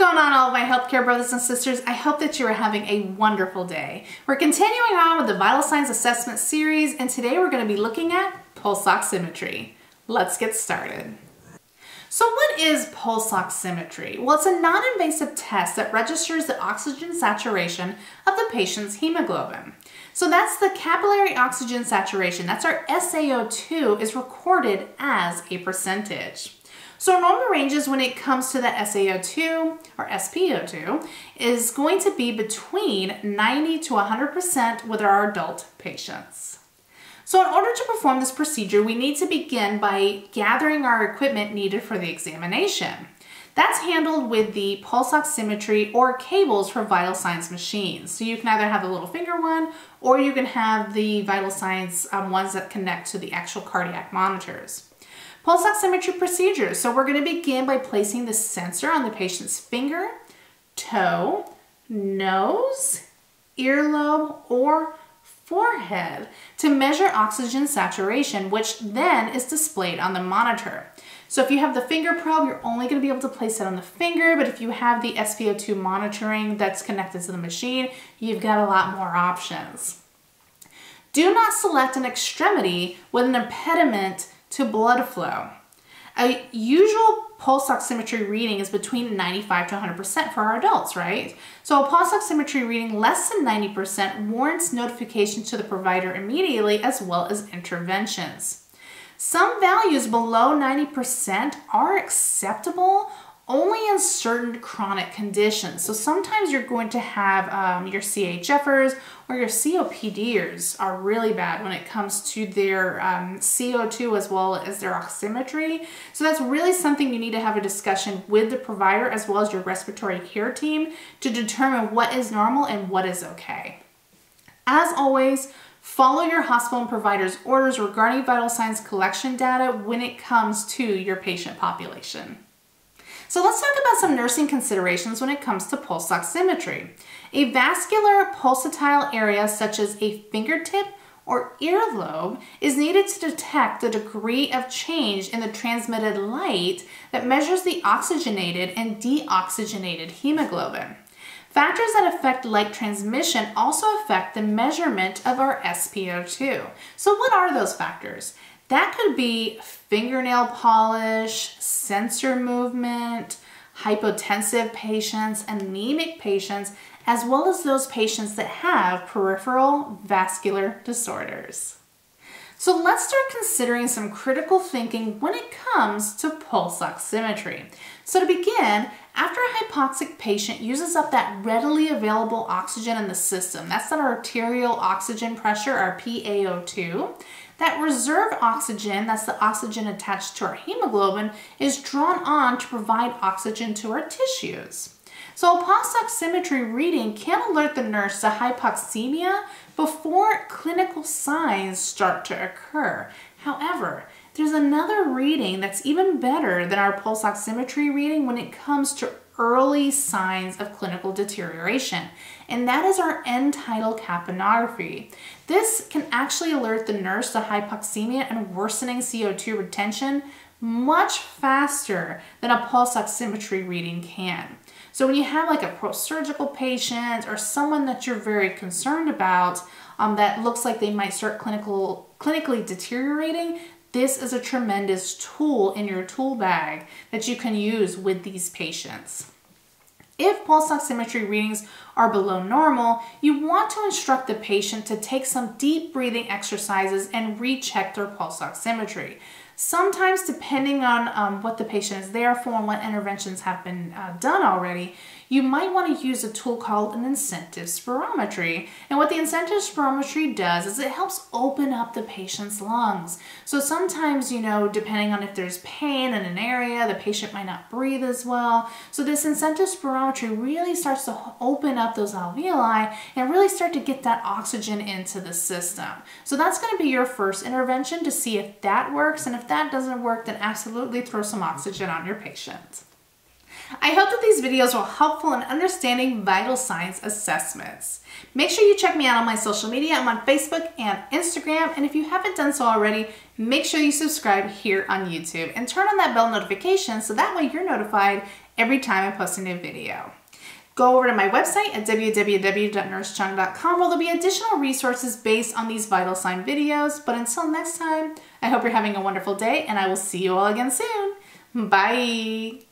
going on all of my healthcare brothers and sisters? I hope that you are having a wonderful day. We're continuing on with the Vital Signs Assessment series and today we're going to be looking at pulse oximetry. Let's get started. So what is pulse oximetry? Well, it's a non-invasive test that registers the oxygen saturation of the patient's hemoglobin. So that's the capillary oxygen saturation. That's our SaO2 is recorded as a percentage. So normal ranges when it comes to the SaO2 or SpO2 is going to be between 90 to 100% with our adult patients. So in order to perform this procedure, we need to begin by gathering our equipment needed for the examination. That's handled with the pulse oximetry or cables for vital signs machines. So you can either have the little finger one or you can have the vital signs um, ones that connect to the actual cardiac monitors. Pulse oximetry procedures. So we're going to begin by placing the sensor on the patient's finger, toe, nose, earlobe, or forehead to measure oxygen saturation, which then is displayed on the monitor. So if you have the finger probe, you're only going to be able to place it on the finger, but if you have the SpO2 monitoring that's connected to the machine, you've got a lot more options. Do not select an extremity with an impediment to blood flow. A usual pulse oximetry reading is between 95 to 100% for our adults, right? So a pulse oximetry reading less than 90% warrants notification to the provider immediately as well as interventions. Some values below 90% are acceptable only in certain chronic conditions. So sometimes you're going to have um, your CHFers or your COPDers are really bad when it comes to their um, CO2 as well as their oximetry. So that's really something you need to have a discussion with the provider as well as your respiratory care team to determine what is normal and what is okay. As always, follow your hospital and provider's orders regarding vital signs collection data when it comes to your patient population. So let's talk about some nursing considerations when it comes to pulse oximetry. A vascular pulsatile area such as a fingertip or earlobe is needed to detect the degree of change in the transmitted light that measures the oxygenated and deoxygenated hemoglobin. Factors that affect light transmission also affect the measurement of our SpO2. So what are those factors? That could be fingernail polish, sensor movement, hypotensive patients, anemic patients, as well as those patients that have peripheral vascular disorders. So let's start considering some critical thinking when it comes to pulse oximetry. So to begin, after a hypoxic patient uses up that readily available oxygen in the system, that's that arterial oxygen pressure, our PaO2, that reserve oxygen, that's the oxygen attached to our hemoglobin, is drawn on to provide oxygen to our tissues. So a pulse oximetry reading can alert the nurse to hypoxemia before clinical signs start to occur. However, there's another reading that's even better than our pulse oximetry reading when it comes to early signs of clinical deterioration, and that is our end tidal capnography. This can actually alert the nurse to hypoxemia and worsening CO2 retention much faster than a pulse oximetry reading can. So when you have like a post-surgical patient or someone that you're very concerned about um, that looks like they might start clinical, clinically deteriorating, this is a tremendous tool in your tool bag that you can use with these patients. If pulse oximetry readings are below normal, you want to instruct the patient to take some deep breathing exercises and recheck their pulse oximetry. Sometimes, depending on um, what the patient is there for and what interventions have been uh, done already, you might want to use a tool called an incentive spirometry. And what the incentive spirometry does is it helps open up the patient's lungs. So sometimes, you know, depending on if there's pain in an area, the patient might not breathe as well. So this incentive spirometry really starts to open up those alveoli and really start to get that oxygen into the system. So that's going to be your first intervention to see if that works. And if that doesn't work, then absolutely throw some oxygen on your patient. I hope that these videos were helpful in understanding vital signs assessments. Make sure you check me out on my social media. I'm on Facebook and Instagram. And if you haven't done so already, make sure you subscribe here on YouTube and turn on that bell notification so that way you're notified every time I post a new video. Go over to my website at www.nursecheung.com where there'll be additional resources based on these vital sign videos. But until next time, I hope you're having a wonderful day and I will see you all again soon. Bye.